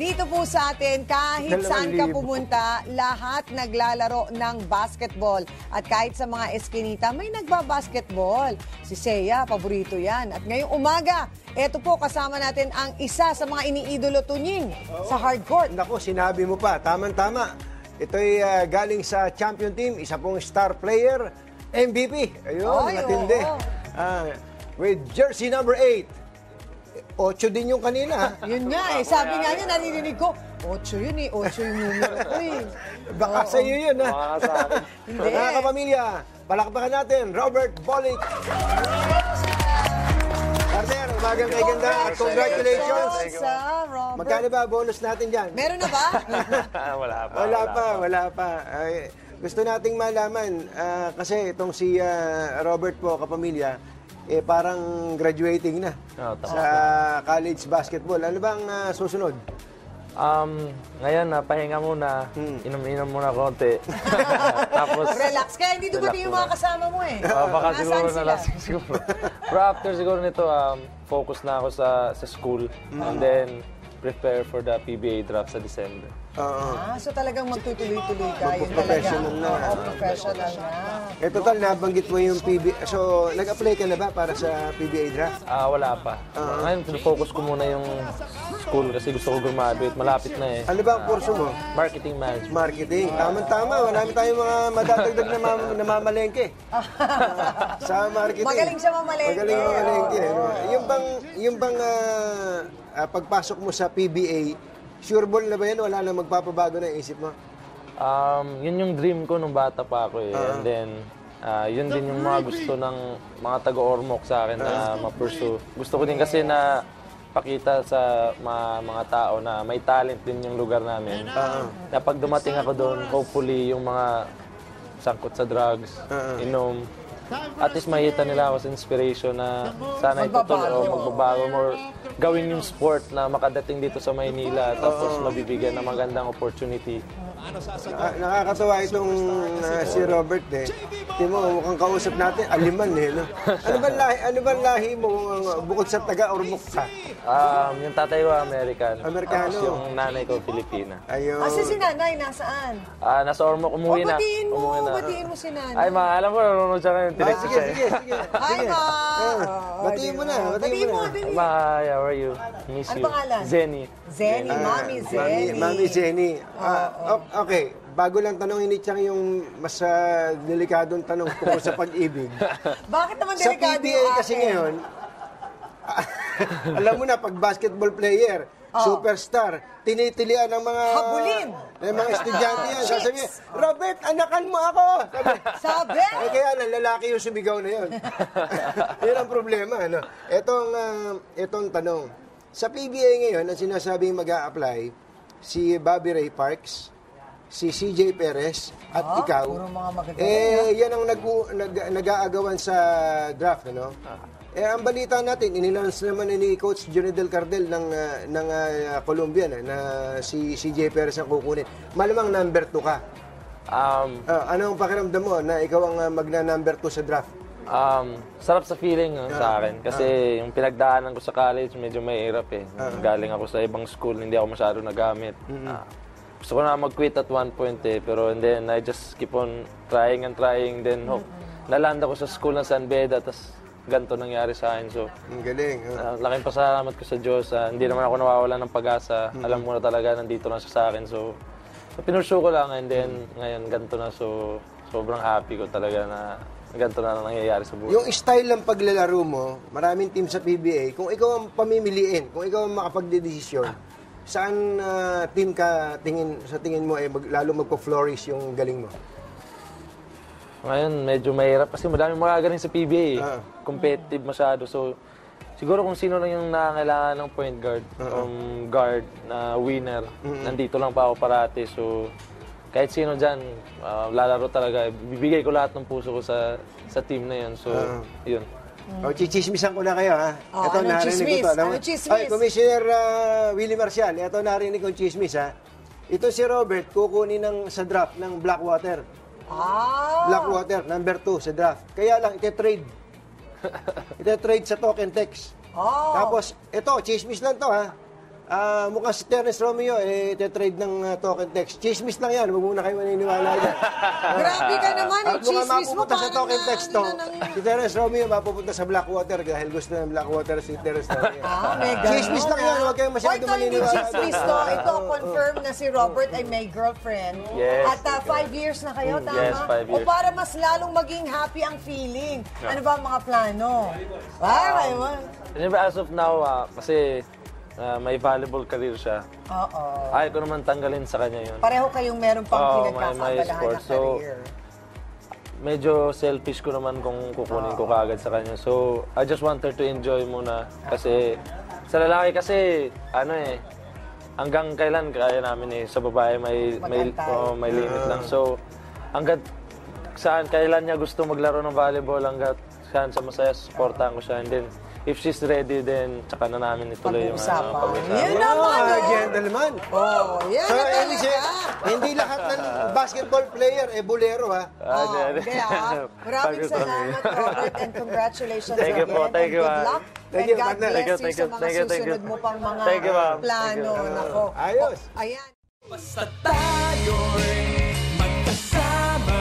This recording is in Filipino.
Dito po sa atin, kahit saan ka pumunta, lahat naglalaro ng basketball. At kahit sa mga eskinita, may nagbabasketball. Si Seiya, paborito yan. At ngayong umaga, eto po kasama natin ang isa sa mga iniidolo tunying sa hardcourt. Nako, sinabi mo pa, tamang-tama. Ito'y ah, galing sa champion team, isa pong star player, MVP. Ayun, Ay, matindi. oo. Ah, with jersey number 8. Ocho din yung kanina. Yun nga eh, sabi nga niya, naririnig ko, ocho yun eh, ocho yung numero ko eh. Baka sa iyo yun, ha? Mga sa akin. Hindi. Mga kapamilya, palakpakan natin, Robert Bolick. Partner, umagang kay ganda. at Congratulations. sa Robert. Magkano ba bonus natin dyan? Meron na ba? wala pa. Wala pa, wala pa. Ay, gusto nating malaman, ah, kasi itong si ah, Robert po, kapamilya, eh parang graduating na tapos sa college basketball. Ano bang ah, susunod? Um, ngayon, na pahinga muna. Hmm. Inom-inom muna konti. Tapos, Relax. Kaya hindi dumating yung mga kasama mo eh. Ah, baka Nasaan siguro sila? nalasing siguro. Pero after siguro nito, um, focus na ako sa sa school. Hmm. And then, prepare for the PBA draft sa December. Oo. Ah, so talagang magtutuloy-tuloy ka. Yun talaga. Magpo-professional na. Oo, professional na. Eh total, nabanggit mo yung PBA. So, nag-apply ka na ba para sa PBA draft? Ah, wala pa. Ngayon, focus ko muna yung school kasi gusto ko graduate. Malapit na eh. Ano ba ang kurso mo? Marketing management. Marketing. Tama-tama. Marami tayong mga madadagdag na mam- namamalengke. sa marketing. Magaling siya mamalengke. Magaling mamalengke. Yung bang, yung bang ah, ah, pagpasok mo sa PBA, sure ball na ba yan? Wala na magpapabago na isip mo? Um, yun yung dream ko nung bata pa ako eh. And then, ah, yun din yung mga gusto ng mga taga-ormok sa akin na Uh-huh. ma-pursue. Gusto ko din kasi na pakita sa mga, mga tao na may talent din yung lugar namin. Uh-huh. Na pag dumating ako doon, hopefully yung mga sangkot sa drugs, inom, at least makita nila ako sa inspiration na sana itutuloy o magbabago or gawin yung sport na makadating dito sa Maynila tapos mabibigyan ng magandang opportunity. Ah, nakakatawa itong ah, si Robert eh. Tingnan mo, mukhang kausap natin, aliman eh. No? Ano ba lahi, ano ba lahi mo ah, bukod sa taga Ormoc ka? Um, yung tatay ko American. Amerikano. Tapos yung nanay ko Filipina. Ayun. Kasi si nanay, nasaan? Ah, nasa Ormoc, umuwi na. batiin mo, Umuwi na. batiin mo si nanay. Ay, ma, alam ko, nanonood siya ngayon. Ah, Tinext sige, siya eh. sige, sige. Hi, sige. ma! Ah, Oo, batiin mo ba? na, batiin Batiin mo mo, na. batiin Ma, hi, how are you? Miss Ano you. pangalan? Zenny. Zenny, Ah, Mami Zenny. Mami, Mami Zenny. Ah, o- okay, bago lang tanongin ni Chang yung mas ah, delikadong tanong tungkol sa pag-ibig. Bakit naman sa delikado PBA yung kasi akin? ngayon, alam mo na, pag basketball player, superstar, tinitilian ng mga... Oh. Habulin. Ng mga estudyante yan. Sasabihin, Robert, anakan mo ako! Sabi, Sabi? eh, kaya lang, lalaki yung sumigaw na yun. yun ang problema. Ano? Itong, ah, itong tanong. Sa PBA ngayon, ang sinasabing mag apply si Bobby Ray Parks, si CJ Perez, at Ah, ikaw. puro mga magagaling, Eh, yan ang nag, nag, nag-aagawan sa draft, ano? Eh, ang balita natin, ininanons naman ni Coach Johnny Del Cardel ng, ah, ng ah, Colombia na, na si CJ Perez ang kukunin. Malamang number 2 ka. Um, Ah, ano ang pakiramdam mo na ikaw ang ah, magna-number 2 sa draft? um, sarap sa feeling no, sa akin. Kasi yung pinagdaanan ko sa college, medyo mahirap eh. Galing ako sa ibang school, hindi ako masyado nagamit. Ah, gusto ko na mag-quit at one point eh, pero and then I just keep on trying and trying. Then hope, naland ako sa school ng San Beda, tapos ganito nangyari sa akin. So, Ang galing. ah. Ah, laking pasalamat ko sa Diyos. ah, hindi naman ako nawawala ng pag-asa. Alam ko na talaga nandito na siya sa akin. So, so pinursue ko lang and then ngayon ganito na. So, sobrang happy ko talaga na ganito na nangyayari sa buhay. Yung style ng paglalaro mo, maraming team sa PBA, kung ikaw ang pamimiliin, kung ikaw ang makapagdedesisyon, saan ah, team ka tingin sa tingin mo eh mag, lalo magpo-flourish yung galing mo? Ngayon, medyo mahirap kasi madami magagaling sa PBA. eh. Ah. Competitive masyado. So, siguro kung sino lang yung nangangailangan ng point guard, um, guard na winner, nandito lang pa ako parati. So, kahit sino dyan, ah, lalaro talaga. Bibigay ko lahat ng puso ko sa sa team na yun. So, yun. O, chichismisan ko na kayo, ha? Oh, anong chismis? Alam mo- Anong chismis? Ay, Commissioner ah, Willie Marcial, ito narinig kong chismis, ha? Ito si Robert, kukunin ng, sa draft ng Blackwater. Ah, Blackwater, number 2 sa draft. Kaya lang, ite-trade. ite-trade sa token text. Oh. Tapos, ito, chismis lang to, ha? Ah, mukhang si Terence Romeo, eh, tetrade ng uh, token text. Chismis lang yan, huwag muna kayo maniniwala dyan. Grabe ka naman, eh. At mukhang Chismis mo, mapupunta sa parang token na- text to. ano na nang- Si Terence Romeo mapupunta sa Blackwater dahil gusto ng Blackwater si Terence Romeo. Ah, may ganun. Chismis lang yan, huwag kayong masyado Oy, ito hindi maniniwala. chismis to. Ito, confirm na si Robert ay may girlfriend. Yes. At ah, five years na kayo, tama? Yes, five O years. para mas lalong maging happy ang feeling. Ano ba ang mga plano? Ah, man. Siyempre, as of now, ah, kasi ah, may valuable career siya. Oo. Ayaw ko naman tanggalin sa kanya yun. Pareho kayong meron pang Oo, may- may pinagkakabalahan na sport. So, career. Medyo selfish ko naman kung kukunin ko kaagad sa kanya. So, I just want her to enjoy muna. Kasi, sa lalaki kasi, ano eh, hanggang kailan kaya namin eh. Sa babae may, may, Magantay. oo, may limit lang. So, hanggat saan, kailan niya gusto maglaro ng volleyball, hanggat saan sa masaya, supportahan ko siya. And then, if she's ready, then tsaka na namin ituloy yung ano, Pag-uusapan. Yun pag-usapan. naman, gentleman. Oh, yan so, na. MJ, hindi lahat ng basketball player eh, e bolero, ha? Ah, Oh, then- kaya ah. maraming salamat, Robert, and congratulations Thank you again. po, thank and you, Good ah. luck. Thank and God partner. bless Thank you, you, thank sa you, mga thank you, susunod mo pang mga Thank you, ma'am. Thank you. plano. Nako. Ayos. O, Ayan. Basta tayo'y magkasama